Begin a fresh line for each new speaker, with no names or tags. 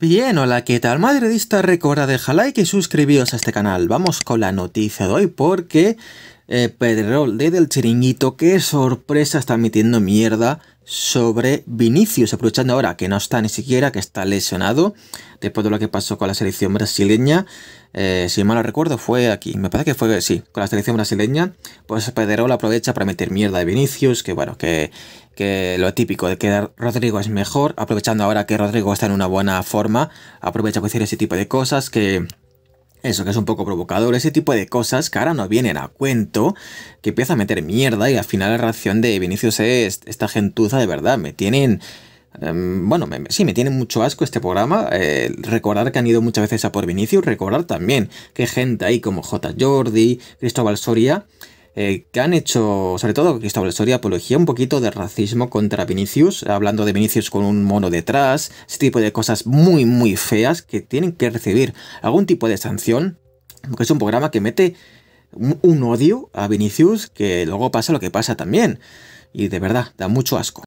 Bien, hola, ¿qué tal madridista? Recuerda dejar like y suscribíos a este canal. Vamos con la noticia de hoy porque eh, Pedrerol de Del Chiringuito, qué sorpresa, está metiendo mierda sobre Vinicius, aprovechando ahora que no está ni siquiera, que está lesionado, después de lo que pasó con la selección brasileña. Eh, si mal no recuerdo, fue aquí, me parece que fue, sí, con la selección brasileña, pues Pedrerol aprovecha para meter mierda de Vinicius, que bueno, que que lo típico de que Rodrigo es mejor, aprovechando ahora que Rodrigo está en una buena forma, aprovecha para decir ese tipo de cosas que... Eso que es un poco provocador, ese tipo de cosas que ahora no vienen a cuento, que empieza a meter mierda y al final la reacción de Vinicius es esta gentuza de verdad, me tienen... Em, bueno, sí, me tiene mucho asco este programa. Eh, recordar que han ido muchas veces a por Vinicius, recordar también que gente ahí como J. Jordi, Cristóbal Soria, eh, que han hecho, sobre todo Cristóbal Soria, apología un poquito de racismo contra Vinicius, hablando de Vinicius con un mono detrás, ese tipo de cosas muy, muy feas que tienen que recibir algún tipo de sanción, porque es un programa que mete un odio a Vinicius que luego pasa lo que pasa también. Y de verdad, da mucho asco.